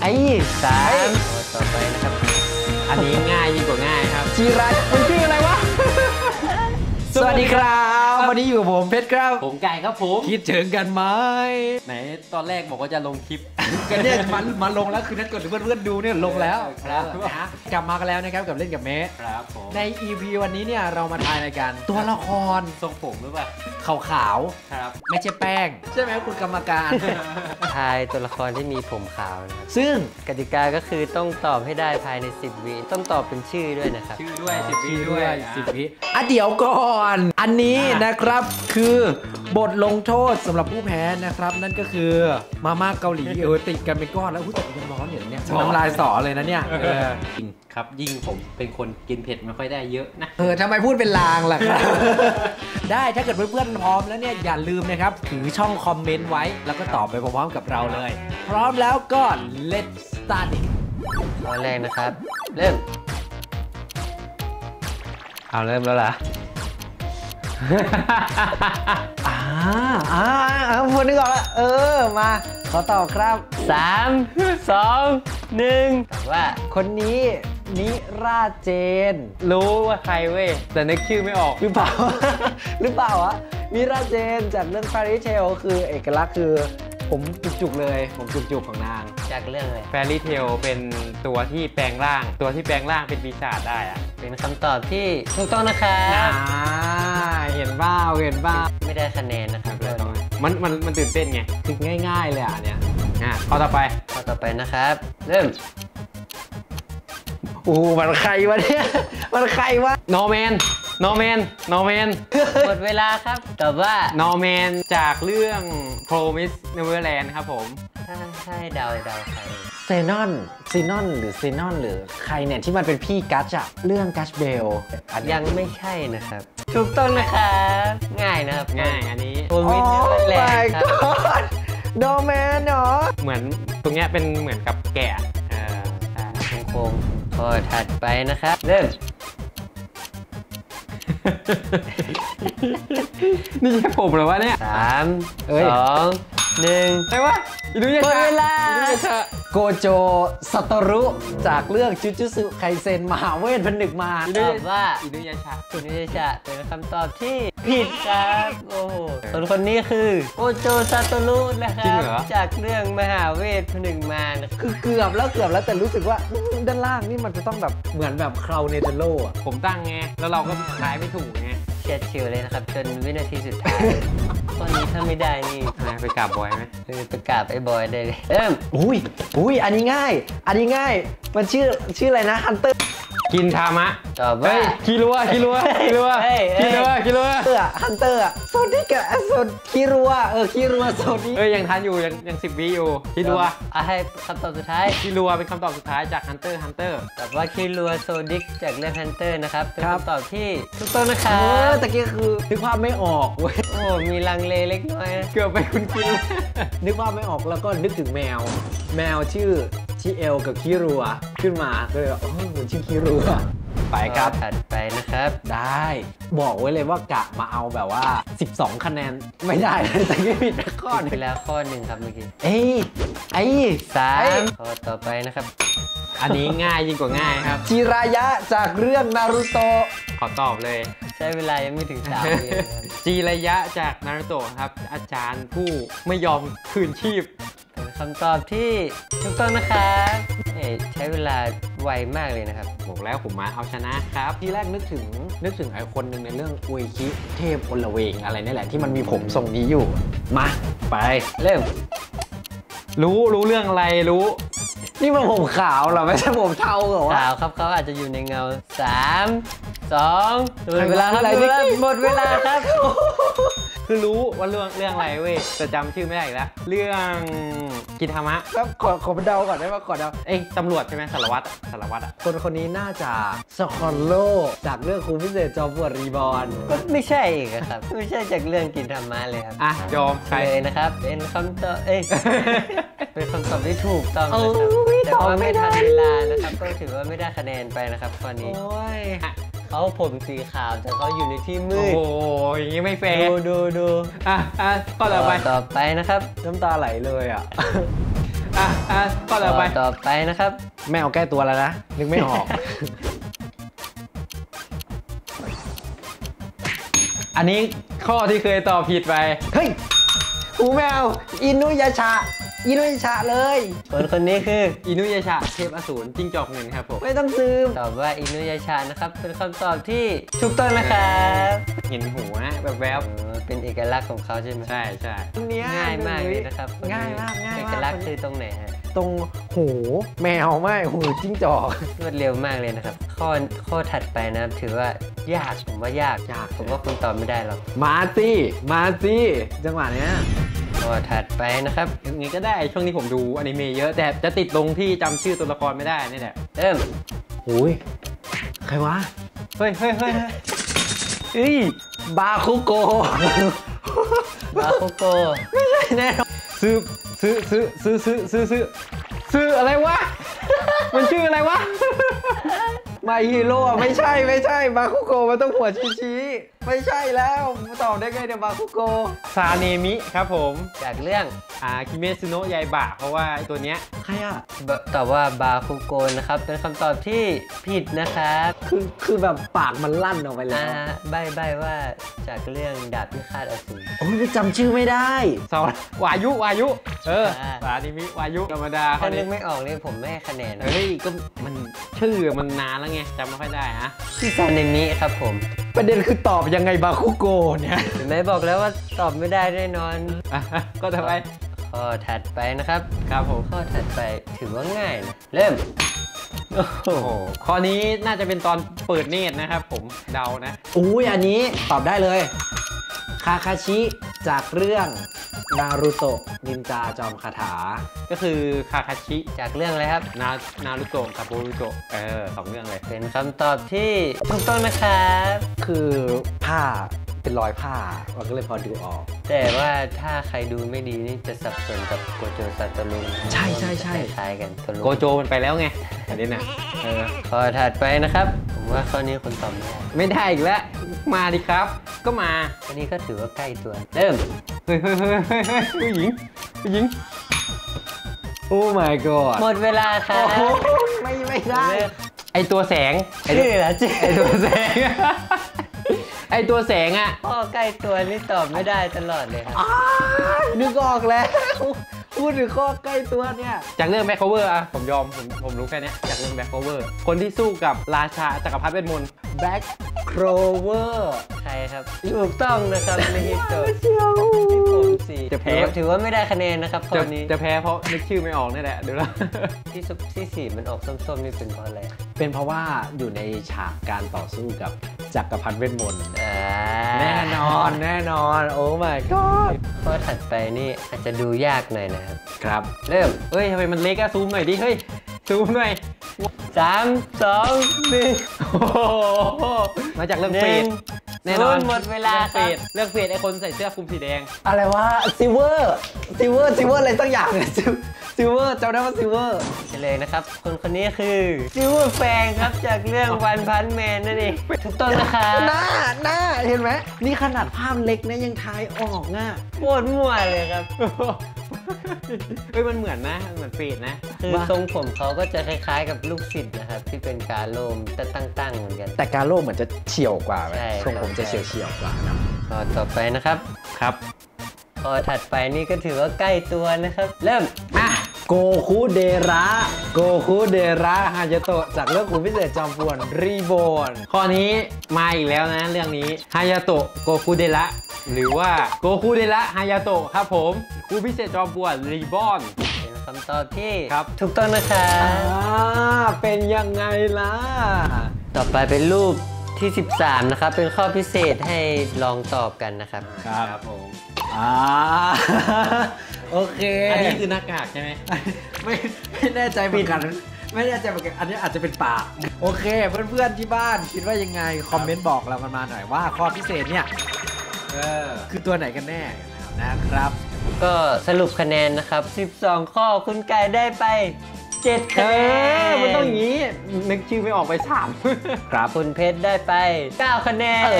ไอ้สามต่อไปนะครับ อันนี้ง่ายยิ่งกว่าง่ายครับ จีรามันชื่ออะไรวะ สวัสดีครับวั นนี้อยู่กับผมเพชรครับ ผมไก่ครับผมคิดถึงกันไหมไหนตอนแรกบอกว่าจะลงคลิปกันเนี่ยมันมาลงแล้วคือนัดกดเพื่อนๆดูเนี่ยลงแล้วครับเออนะกลับมากันแล้วนะครับกับเล่นกับเมะครับผมใน EP วันนี้เนี่ยเรามาทายรายการตัวละครทรงผมหรือเปล่าขาวครับๆไม่ใช่แป้ง ใช่ไหมคุณกรรมการทายตัวละครที่มีผมขาวนะครับซึ่งกติกาก็คือต้องตอบให้ได้ภายใน 10วิต้องตอบเป็นชื่อด้วยนะครับชื่อด้วยสิบวิชื่อด้ด้ววยยสิบวิอะเดี๋ยวก่อน อันนี้นะครับคือบทลงโทษสำหรับผู้แพ้นะครับ นั่นก็คือมาม่าเกาหลีเออติดกันเป็นก้อนแล้วอุ้ยแต่ยังร้อนอยู่นะเนี่ยน้ำลายสอเลยนะเนี่ยเออจริงครับ ยิ่งผมเป็นคนกินเผ็ดไม่ค่อยได้เยอะนะ เออทำไมพูดเป็นลางล่ะครับ ได้ถ้าเกิดเพื่อนๆพร้อมแล้วเนี่ยอย่าลืมนะครับถือช่องคอมเมนต์ไว้ แล้วก็ตอบไปพร้อมๆกับเราเลย พร้อมแล้วก็ let's start it ข้อแรกนะครับ เริ่ม เอาเริ่มแล้วล่ะ อ่าอ่าอ่าพูดนึกออกแล้วเออมา ขอตอบครับสามสองหนึ่งตอบว่า คนนี้นิราเจน รู้ว่าใครเว้ย แต่นึกชื่อไม่ออก หรือเปล่า หรือเปล่าวะนิราเจนจากเรื่อง Fairy Tail คือเอกลักษณ์คือผมจุกๆเลย ผมจุกๆของนาง จากเรื่องอะไรแฟรี่เทลเป็นตัวที่แปลงร่าง ตัวที่แปลงร่างเป็นปีศาจได้อะเป็นคำตอบที่ถูกต้องนะครัอ่าบ เห็นบ้าเห็นบ้าไม่ได้คะแนนนะครับเรื่องนี้มันมันมันตื่นเต้นไงคือง่าย ๆ เลยอะเนี่ยอะข้อต่อไปข้อต่อไปนะครับ เริ่มอู้มันใครวะเนี่ยมันใครวะโนแมนโนแมนโนแมนหมดเวลาครับตอบว่าโนแมนจากเรื่อง Promise Neverland ครับผมถ้าถ้าให้เดาเดาใคร เซนอนซีนอนหรือซีนอนหรือใครเนี่ยที่มันเป็นพี่กัชอะเรื่องกัชเบลอันเนี้ยังไม่ใช่นะครับ ถูกต้องนะครับง่ายนะครับง่ายอันนี้โอวินเนอร์แลนด์ครับ god โดแมนเหรอเหมือนตรงเนี้ยเป็นเหมือนกับแกะเออใช่โค้งๆข้อถัดไปนะครับเริ่มนี่ใช่ผมเหรอวะเนี่ยสามเอ้ยสองหนึ่งใช่วะอินุยาหมดชะเวลาอินุยาชะ โกโจสตอรุ จากเรื่องจุจุสึไคเซนมหาเวทผนึกมารตอบว่าอินุยาชะคุณนิชะเป็นคำตอบที่ผิดครับ โอ้โหคนคนนี้คือโอโจซาโตรุนะคจริรังบเหรอจากเรื่องมหาเวทผนึกมารนะครับคือเกือบแล้วเกือบแล้วแต่รู้สึกว่าอืมด้านล่างนี่มันจะต้องแบบเหมือนแบบคราวเนเธอร์โลอะผมตั้งไงแล้วเราก็ทายไม่ถูกไง เฉียดฉิวเลยนะครับ จนวินาทีสุดท้ายข้อนี้ถ้าไม่ได้นี่อะไรไปกราบบอยไหมคือประกาศไอ้บอยได้เลยเริ่มอุ้ยอุ้ยอันนี้ง่าย อันนี้ง่าย มันชื่อชื่ออะไรนะฮันเตอร์ กินทามะตอบเฮ้ว่ายคิรัวคิรัวคิรัวเฮ้ยเฮ้คิยรัวคิรัวอะฮันเตอร์อะโซนิกอะโซนคิรัวเออคิรัวโซนิกเอ้ยยังทันอยู่ยังยังสิบวิอยู่คิรัวอะให้คำตอบสุดท้ายคิรัวเป็นคำตอบสุดท้ายจาก Hunter x Hunter ตอบว่าคิรัวโซดิกจากเรื่องฮันเตอร์นะครับเป็นคำตอบที่ถูกต้องนะคเอรับอตะกี้คือนึกภาพไม่ออกเว้ยโอ้มีลังเลเล็กน้อยนะเกือบไปคุณคิดนึกภาพไม่ออกแล้วก็นึกถึงแมว แมวชื่อ ชิเอลกับคิรัวขึ้นมาก็เลยแบบอ๋อเหมือนชื่อคิรัวไปครับข้อถัดไปนะครับ ได้ บอกไว้เลยว่ากะมาเอาแบบว่า 12 คะแนนไม่ได้เลยแต่ไม่ผิดสักข้อหไปนึงแล้วข้อหนึ่งครับเมื่อกี้เอ้ยไอ้สาไอ้มข้อต่อไปนะครับ อันนี้ง่ายยิ่งกว่าง่ายครับจิรายะจากเรื่องนารูโตะขอตอบเลยใช้เวลายังไม่ถึงสามวินะครับจีระยะจากนารุโตะครับ อาจารย์ผู้ไม่ยอมคืนชีพเป็น คำตอบที่ถูกต้องนะครับเอ้ยใช้เวลาไวมากเลยนะครับบอกแล้วผมมาเอาชนะครับทีแรกนึกถึงนึกถึงไอ้คนหนึ่งในเรื่องอุยคิเทพพลเวงอะไรนี่แหละที่มันมีผมทรงนี้อยู่ มา ไปเริ่ม รู้รู้เรื่องอะไรรู้ นี่มันผมขาวเหรอไม่ใช่ผมเทาเหรอวะข่าวครับเขาอาจจะอยู่ในเงาสามสองหมดเวลาครับอะไรหมดเวลานิกกี้หมดเวลาครับ คือรู้ว่าเรื่องเรื่องอะไรเว้ยแต่จำชื่อไม่ได้อีกแล้วเรื่องกิทามะแป๊บขอขอเดาก่อนได้ไหมขอเดาเอ้ยตำรวจใช่ไหมสารวัตรอะสารวัตรอะคนคนนี้น่าจะสคอนโลจากเรื่องครูพิเศษจอมปวดรีบอลก็ไม่ใช่อีกอะครับ ไม่ใช่จากเรื่องกินธรรมะเลยครับอะยอมใครเลยนะครับเป็นคำตอบเอ้ยเป็นคำตอบที่ถูกต้องโอ้นะครับยแต่ตอบว่าไม่ไม่ได้ทันเวลานะครับก็ถือว่าไม่ได้คะแนนไปนะครับข้อนี้โอ้ย เขาผมสีขาวแต่เขาอยู่ในที่มืดโอ้โหอย่างงี้ไม่แฟร์ดูดูดูอะอะข้อต่อไปต่อไปนะครับน้ำตาไหลเลยอะ อะอะข้อต่อไป ต่อไปนะครับไม่เอาแก้ตัวแล้วนะ นึกไม่ออก อันนี้ข้อที่เคยตอบผิดไป เฮ้ยอูแมว อินุยาชา อินุยาชาเลยคนคนนี้คืออินุยาฉะเทพอสูรจิ้งจอกเงินครับผมไม่ต้องซื้อตอบว่าอินุยาชานะครับเป็นคำตอบที่ถูกต้องนะครับเห็นหัวแบบแวบเออเป็นเอกลักษณ์ของเขาใช่ไหมๆใช่ใช่ง่ายมากเลยนะครับง่ายมากง่ายเอมากกลักษณ์คือตรงไหนฮะตรงหูแมวไม่หูจิ้งจอกรวดเร็วมากเลยนะครับ ข้อข้อถัดไปนะครับถือว่ายากผมว่ายากยากผมว่าคุณตอบไม่ได้หรอกมาสิมาสิจังหวะเนี้ย ข้อถัดไปนะครับยังไงก็ได้ช่วงนี้ผมดูอนิเมะเยอะแต่จะติดตรงที่จำชื่อตัวละครไม่ได้นี่แหละเริ่มหุยใครวะ เฮ้ยเฮ้ยเฮ้ยเอ้ยบาคุโกบาโคโกแน่นอนซื้อซื้อซื้อซื้อซื้อซื้อซื้อซื้ออะไรวะ มันชื่ออะไรวะมาฮีโร่ไม่ใช่ไม่ใช่บาคุโกมันต้องหัวชี้ๆ ไม่ใช่แล้วตอบได้ไงเนี่ยบาคุโกซาเนมิครับผมจากเรื่องอ่าคิเมซุโนะยายบะเพราะว่าไอ้ตัวเนี้ยใครอะบตอบว่าบาคุโกนะครับ เป็นคำตอบที่ผิดนะครับคือคือแบบปากมันลั่นออกไปแล้อ่าวใบใบว่าจากเรื่องดาบพิฆาตอสูรโอ้ยจำชื่อไม่ได้สอนวายุวายุ เอออ่าซาเนมิวายุธรรมดาถ้าเขานึเนี่กยไม่ออกนี่ผมไม่ให้คะแนนนะเฮ้ยก็มันชื่อมันนานแล้วไงจำไม่ค่อยได้อะที่ซาเนมิครับผม ประเด็นคือตอบยังไงบาคุโกเนี่ยเห็นไหมบอกแล้วว่าตอบไม่ได้แน่นอน อะก็ต่อไปข้อถัดไปนะครับ ครับผม ข้อถัดไปถือว่าง่ายนะเริ่ม โอ้โห ข้อนี้น่าจะเป็นตอนเปิดเนตรนะครับผมเดานะ อุ้ยอันนี้ตอบได้เลย คาคาชิจากเรื่อง นารูโตะนินจาจอมคาถา ก็คือคาคาชิจากเรื่องอะไรครับ นานารุโตะกับโบรุโตะเออสองเรื่องเลย เป็นคำตอบที่ถูกต้องนะครับคือผ้าเป็นรอยผ้ามันก็เลยพอดูออก แต่ว่าถ้าใครดูไม่ดีนี่จะสับสนกับโกโจซาโตรุใช่ใช่ใช่คล้ายๆกันโตรุโกโจมันไปแล้วไงอันนี้น่ะเออข้อถัดไปนะครับ ผมว่าข้อนี้คุณตอบไม่ได้ไม่ได้อีกแล้ว มาดิครับ ก็มาอันนี้ก็ถือว่าใกล้ตัว เริ่ม เฮ้ยเฮ้ยเฮ้ยเฮ้ยเฮ้ยผู้หญิงผู้หญิง โอ้ my god หมดเวลาครับโอ้โหไม่ไม่ได้ ไอตัวแสง ไอชื่อเหรอชื่อไอตัวแสง ไอตัวแสงอะข้อใกล้ตัวนี่ตอบไม่ได้ตลอดเลยครับอ้ายนึกออกแล้ว พูดถึงข้อใกล้ตัวเนี่ย จากเรื่องแบ็คโคเวอร์อะผมยอม ผมผมรู้แค่เนี้ยจากเรื่องแบ็คโคเวอร์ คนที่สู้กับราชาจักรพรรดิเวทมนต์ Black Clover ใคร ครับถูกต้องนะครับไม่ฮิตโตเชียวผมสี่จะแพ้ถือว่าถือว่าไม่ได้คะแนนนะครับข้จะอนี้จะแพ้เพราะนึกชื่อไม่ออกนี่แหละเดี๋ยวนะที่สุดที่สี่มันออกส้มๆนี่เป็นเพราะอะไรเป็นเพราะว่าอยู่ในฉากการต่อสู้กับจักรพรรดิเวทมนต์อ่าแน่นอนแน่นอนโอ้ my god ข้อถัดไปนี่อาจจะดูยากหน่อยนะครับครับ เริ่มเฮ้ยทำไมมันเล็กอะซูมหน่อยดิเฮ้ยซูมหน่อยสามสองหนึ่งโอ้โหมาจากเรื่องหเฟนึ่ดง แน่นอนศูย์หมดเวลาเรื่องคเฟรับดเรื่องเฟดไอคนใส่เสื้อคลุมสีแดง อะไรวะSilver Silver Silver อะไรสักอย่างเนี่ย Silver จำได้ว่า Silver เฉลยนะครับ คนคนนี้คือ Silver Fang ครับจากเรื่อง One Punch Man นั่นเองถูกต้องนะครับหน้าหน้าเห็นไหมนี่ขนาดภาพเล็กนะยังทายออกง่ะโคตรมั่วเลยครับเฮ้ยมันเหมือนนะมันเหมือนเฟดนะ คือทรงผมเขาก็จะคล้ายๆกับลูกศิษย์นะครับ ที่เป็นการโรแต่ตั้งๆเหมือนกัน แต่การโรเหมือนจะเฉียวกว่าไหมใช่ทรงผมจะเฉียวเฉียวๆกว่านะข้อต่อไปนะครับ ครับข้อถัดไปนี่ก็ถือว่าใกล้ตัวนะครับ เริ่ม อะโกคุเดระโกคุเดระฮายาโตะจากเรื่องคุณพิเศษจอมปวนรีโบนข้อนี้มาอีกแล้วนะเรื่องนี้ฮายาโตะโกคุเดระหรือว่าโกคุเดระฮายาโตะครับผมครูพิเศษจอมปวนรีบอน เป็นคำตอบที่ครับ ถูกต้องนะครับ อ่าเป็นยังไงล่ะ ต่อไปเป็นรูปที่ 13 นะครับ เป็นข้อพิเศษให้ลองตอบกันนะครับ ครับผมอ่าโอเค อันนี้คือหน้ากากใช่ไหมไม่ไม่แน่ใจเหมือนกันไม่แน่ใจเหมือนกันอันนี้อาจจะเป็นปากโอเค เพื่อนๆที่บ้านคิดว่ายังไงคอมเมนต์บอกเรากันมาหน่อยว่าข้อพิเศษเนี่ยเออคือตัวไหนกันแน่นะครับ ก็สรุปคะแนนนะครับ 12 ข้อคุณไก่ได้ไป 7เอคะแนอนมันต้องอย่างนี้ นึกชื่อไม่ออกไปสามครับคุณเพชรได้ไป9คะแนน เอ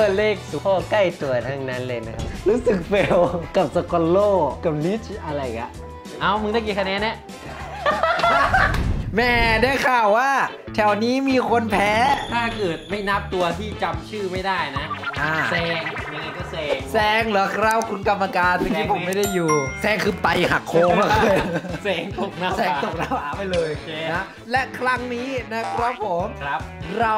อ เลขข้อใกล้ตัวทั้งนั้นเลยนะครับ รู้สึกเฟลกับสกอลโลกับลิชอะไรกะเอ้า มึงได้กี่คะแนนเนี่ยแม่ได้ข่าวว่า แถวนี้มีคนแพ้ ถ้าเกิดไม่นับตัวที่จำชื่อไม่ได้นะอ่าแซงยังไงก็แซ งแซงเหรอครับคุณกรรมการเมื่อกี้แซงไหมผมไม่ได้อยู่ แซงคือไปหักโค้งอะเลยแซงตกหน้าแซงตกหน้าผาไปเลยโอเคนะและครั้งนี้นะครับผมครับ เรา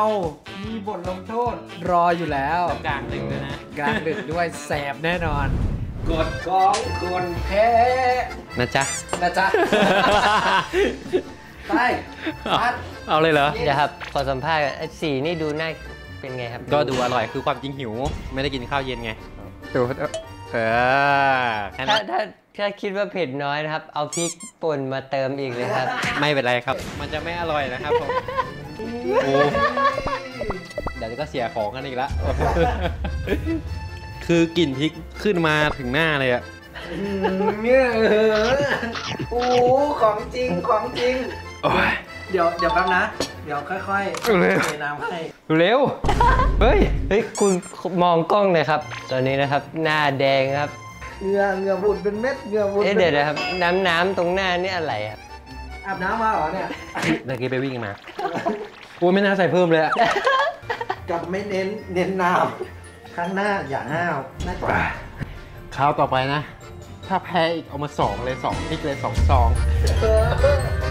มีบทลงโทษรออยู่แล้วกลางดึงเลยนะกลางดึกด้วยแสบแน่นอนกฎของคนแพ้นะจ๊ะนะจ๊ะไปพัดเอาเลยเหรอเดี๋ยวครับขอสัมภาษณ์ก่อนไอ้สีนี่ดูน่าเป็นไงครับ ก็ดูอร่อยคือความจริงหิว ไม่ได้กินข้าวเย็นไง ดูเออแค่ถ้านั้นถ้าถ้าคิดว่าเผ็ดน้อยนะครับ เอาพริกป่นมาเติมอีกเลยครับ ไม่เป็นไรครับ มันจะไม่อร่อยนะครับผมโอ้เดี๋ยวก็เสียของกันอีกแล้วคือกลิ่นพริกขึ้นมาถึงหน้าเลยอะเนี่ยเออโอ้โหของจริงของจริง โอ้ยเดี๋ยวเดี๋ยวแป๊บนะ เดี๋ยวค่อยๆเร็วเทน้ำให้ เร็ว เฮ้ย เฮ้ย คุณมองกล้องเลยครับ ตอนนี้นะครับ หน้าแดงครับ เหงื่อเหงื่อบุดเป็นเม็ดเหงื่อบุดเอ๊ะป็นเดี๋ยวนะครับ น้ำน้ำตรงหน้านี่อะไรครับอาบน้ำมาเหรอเนี่ย เมื่อกี้ไปวิ่งมาโอ้ยไม่น่าใส่เพิ่มเลยอะกับไม่เน้นเน้นน้ำข้างหน้าอย่าห้าวน่าจะคราวต่อไปนะ ถ้าแพ้อีกเอามาสองเลยสองพริกเลยสองซองเออ